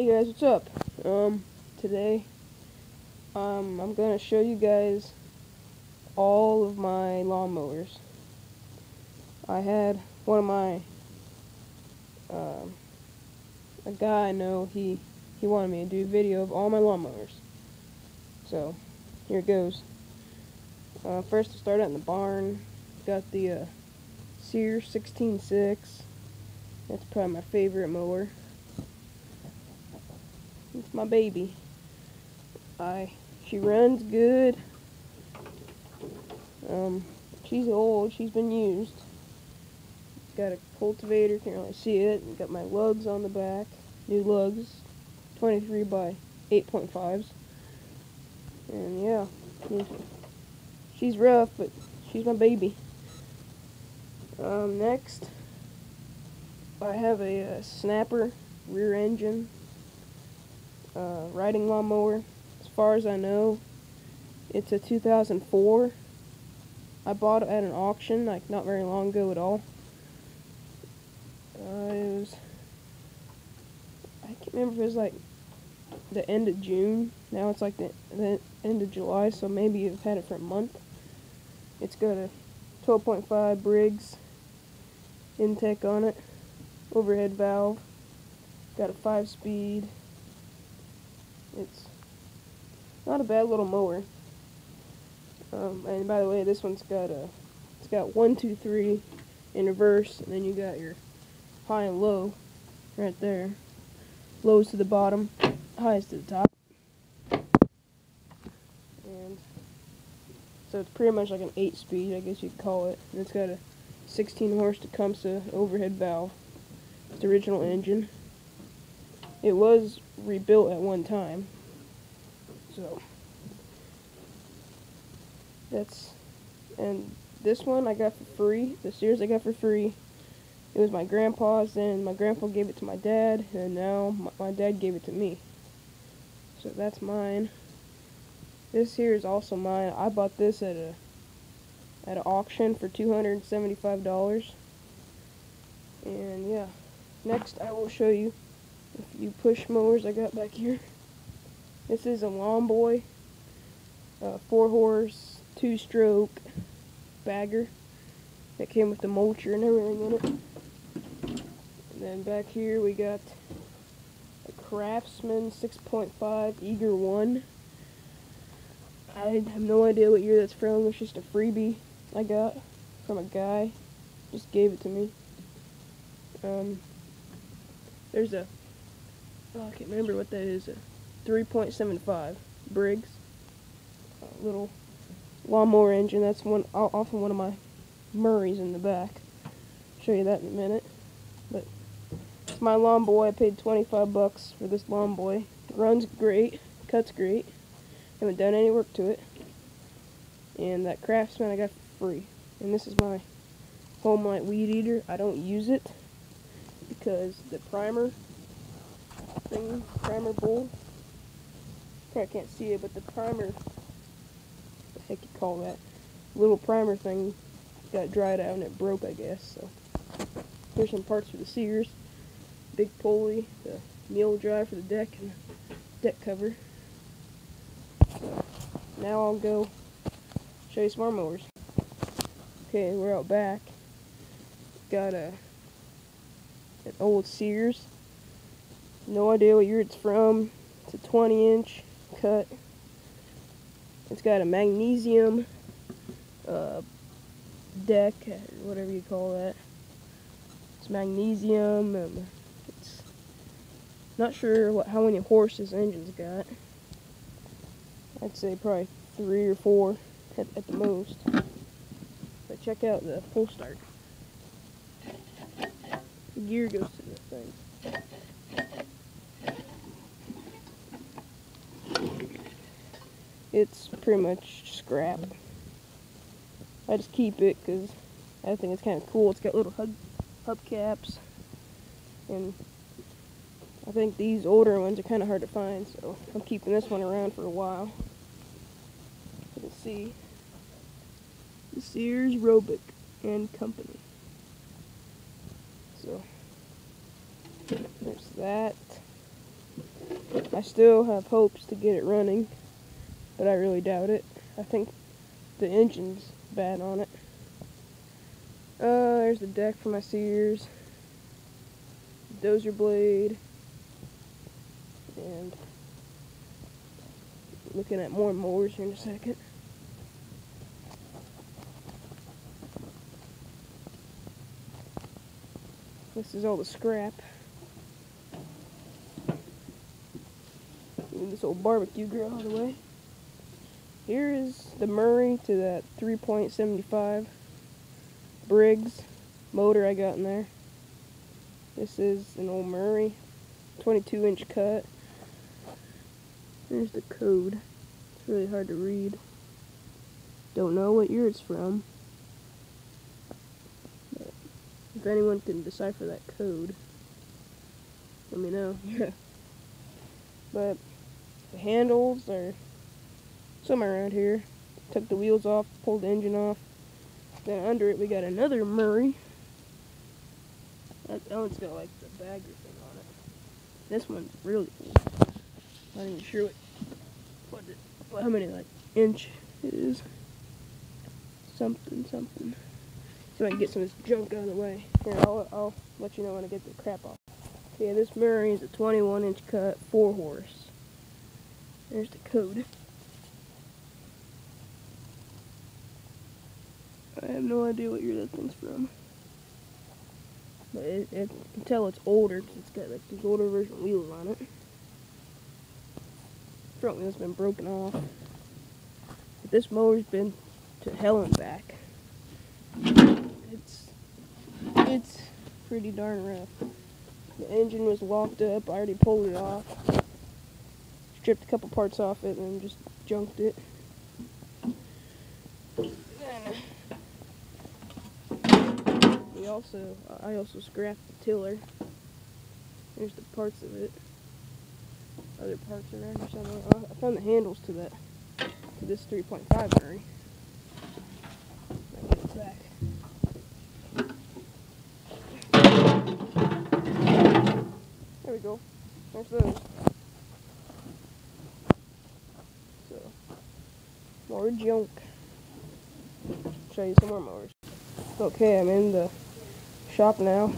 Hey guys, what's up? Um, today, um, I'm gonna show you guys all of my lawnmowers. I had one of my, um, a guy I know, he, he wanted me to do a video of all my lawnmowers. So, here it goes. Uh, first, I started out in the barn. Got the, uh, Sears 16.6. That's probably my favorite mower. It's my baby. I she runs good. Um, she's old. She's been used. Got a cultivator. Can't really see it. Got my lugs on the back. New lugs. 23 by 8.5s. And yeah, she's rough, but she's my baby. Um, next, I have a, a snapper rear engine uh, riding lawnmower. As far as I know, it's a 2004. I bought it at an auction, like not very long ago at all. Uh, it was, I can't remember if it was like the end of June. Now it's like the, the end of July, so maybe you've had it for a month. It's got a 12.5 Briggs Intek on it, overhead valve, got a 5 speed, it's not a bad little mower. Um, and by the way, this one's got a, it's got one, two, three in reverse, and then you got your high and low right there. Lows to the bottom, highs to the top. And so it's pretty much like an 8 speed, I guess you'd call it. And it's got a 16 horse Tecumseh overhead valve. It's the original engine. It was rebuilt at one time. So that's and this one I got for free. The Sears I got for free. It was my grandpa's, then my grandpa gave it to my dad, and now my, my dad gave it to me. So that's mine. This here is also mine. I bought this at a at an auction for two hundred and seventy five dollars. And yeah. Next I will show you a few push mowers I got back here. This is a Lawn Boy, uh, four horse, two stroke bagger that came with the mulcher and everything in it. And then back here we got a Craftsman 6.5 Eager 1. I have no idea what year that's from. It's just a freebie I got from a guy. Just gave it to me. Um, there's a oh, I can't remember what that is. A 3.75 Briggs a little lawnmower engine. That's one often one of my Murrays in the back. Show you that in a minute. But it's my lawn boy. I paid 25 bucks for this lawn boy. It runs great, cuts great. Haven't done any work to it. And that Craftsman I got for free. And this is my Homelite weed eater. I don't use it because the primer thing, primer bowl, probably can't see it, but the primer, the heck you call that, little primer thing got dried out and it broke, I guess, so here's some parts for the Sears, big pulley, the meal drive for the deck, and deck cover. So, now I'll go show you some more mowers. Okay, we're out back. Got a an old Sears. No idea what year it's from. It's a 20 inch cut. It's got a magnesium uh, deck, whatever you call that. It's magnesium. and it's not sure what how many horses engine's got. I'd say probably three or four at, at the most. But check out the pull start The gear goes to this thing. It's pretty much scrap. I just keep it because I think it's kind of cool. It's got little hub hubcaps, and I think these older ones are kind of hard to find, so I'm keeping this one around for a while. Can see the Sears Roebuck and Company. So there's that. I still have hopes to get it running, but I really doubt it. I think the engine's bad on it. Uh, there's the deck for my Sears, dozer blade, and looking at more mowers here in a second. This is all the scrap. Move this old barbecue grill out of the way. Here is the Murray to that 3.75 Briggs motor I got in there. This is an old Murray, 22 inch cut. Here's the code. It's really hard to read. Don't know what year it's from. But if anyone can decipher that code, let me know. but the handles are somewhere around here. Took the wheels off, pulled the engine off. Then under it we got another Murray. That, that one's got like the bagger thing on it. This one's really cool. Not even sure what, what, it, what how many like inch it is. Something, something. So I can get some of this junk out of the way. Here, I'll, I'll let you know when I get the crap off. Yeah, this Murray is a 21 inch cut, 4 horse. There's the code. I have no idea what year that thing's from. But it, it you can tell it's older because it's got like these older version wheels on it. Front wheel's been broken off. But this mower's been to hell and back. It's it's pretty darn rough. The engine was locked up. I already pulled it off. Stripped a couple parts off it and just junked it. We also, I also scrapped the tiller. Here's the parts of it. Other parts around here somewhere. Oh, uh, I found the handles to that, to this 3.5 Murray. Back. There we go. There's those. So, more junk. Show you some more mowers. Okay, I'm in the shop now.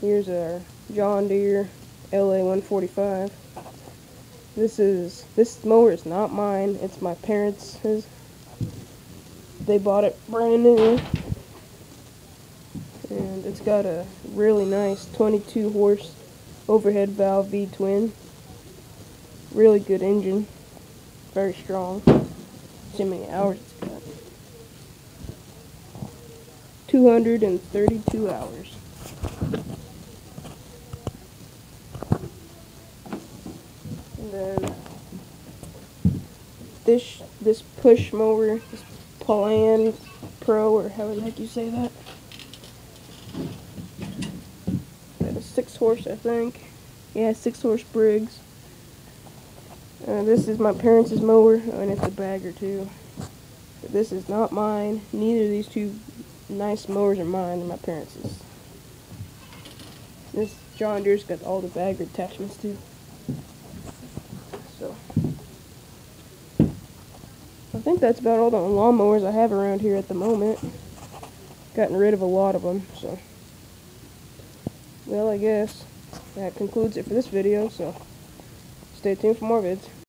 Here's our John Deere LA 145. This is this mower is not mine. It's my parents' they bought it brand new. And it's got a really nice 22 horse overhead valve V twin. Really good engine. Very strong. See many hours it's got. 232 hours. And then this this push mower, this Poulan Pro, or however the heck you say that. Got a six horse, I think. Yeah, six horse Briggs. Uh, this is my parents' mower, and it's a bagger too. But this is not mine. Neither of these two nice mowers are mine, and my parents' This John Deere's got all the bagger attachments too. So, I think that's about all the lawnmowers I have around here at the moment. Gotten rid of a lot of them, so. Well, I guess that concludes it for this video, so stay tuned for more vids.